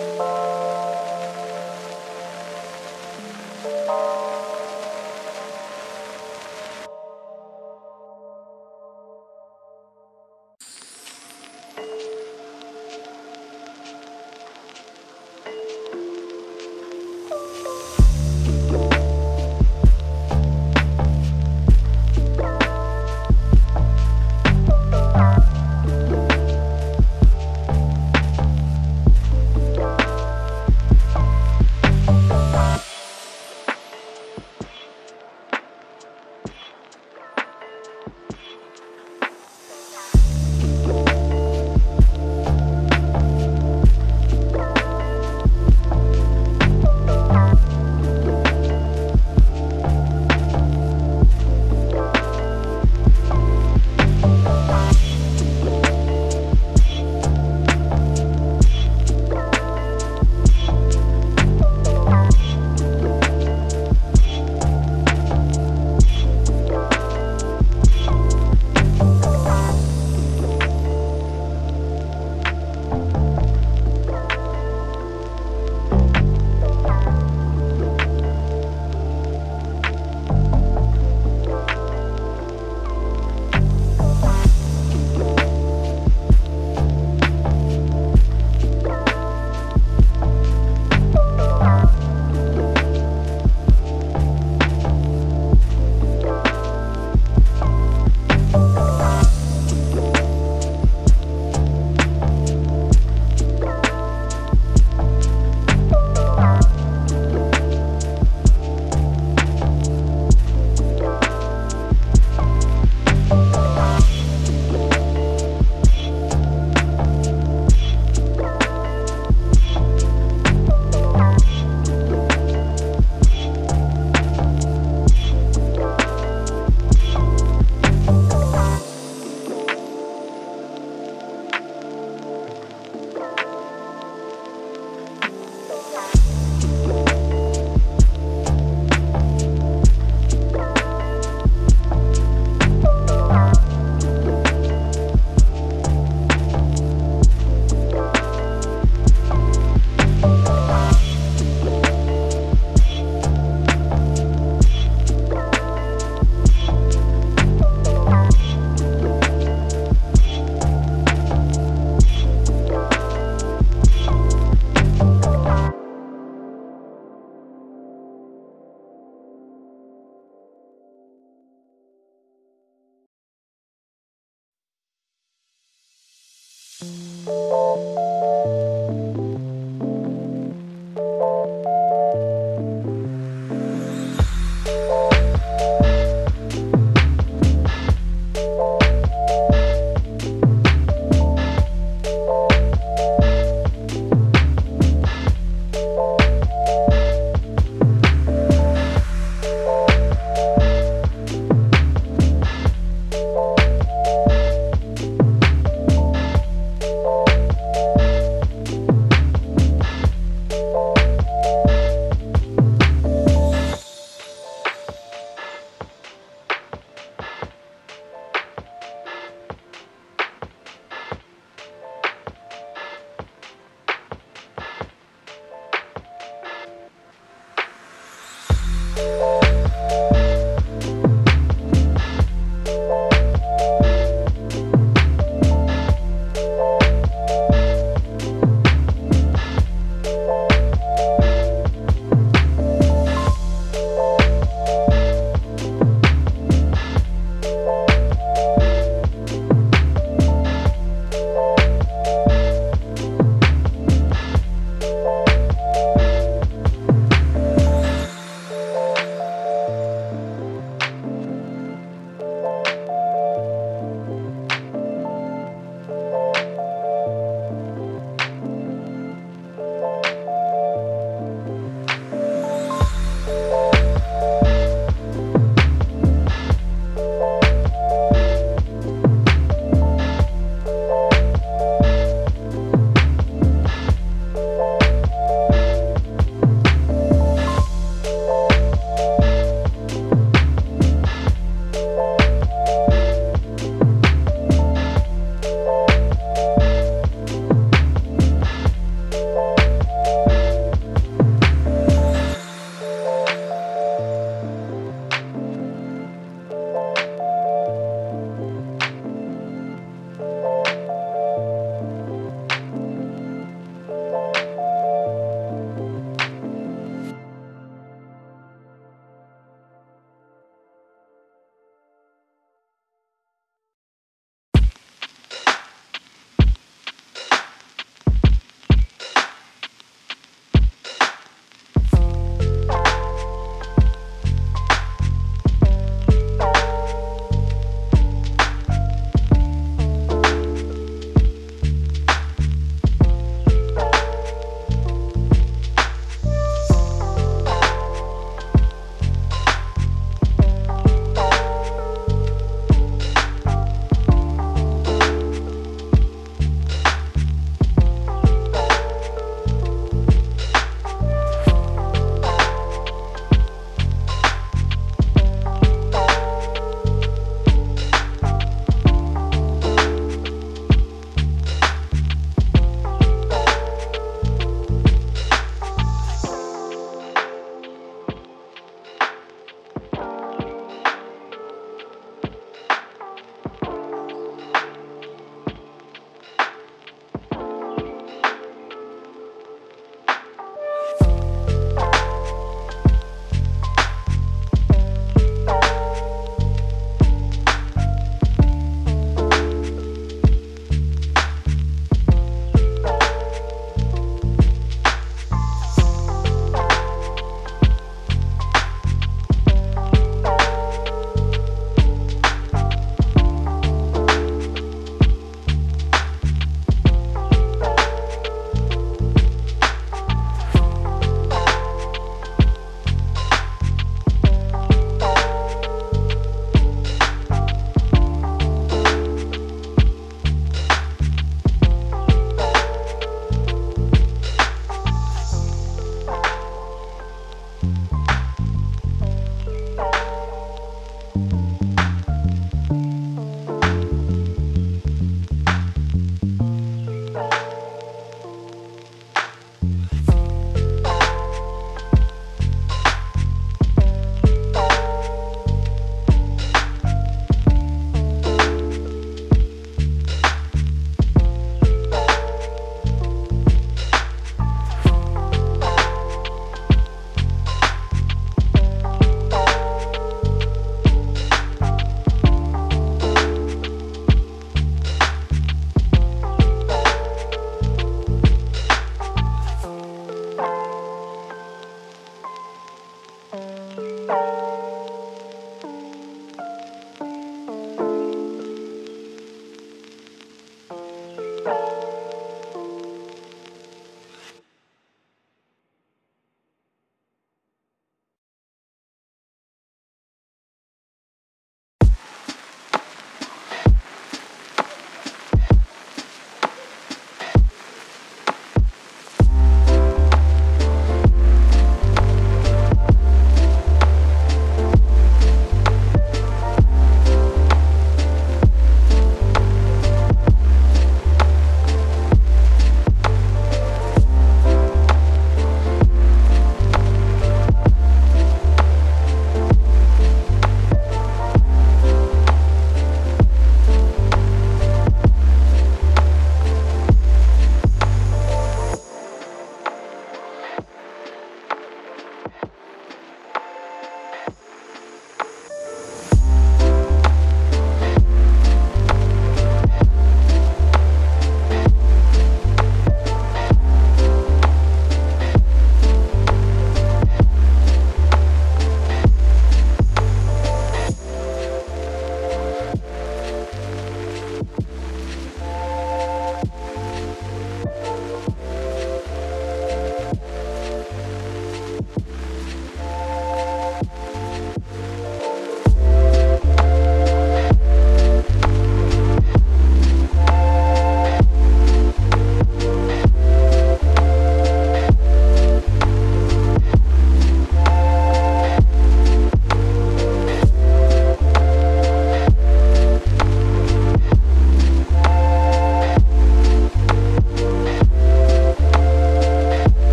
Bye.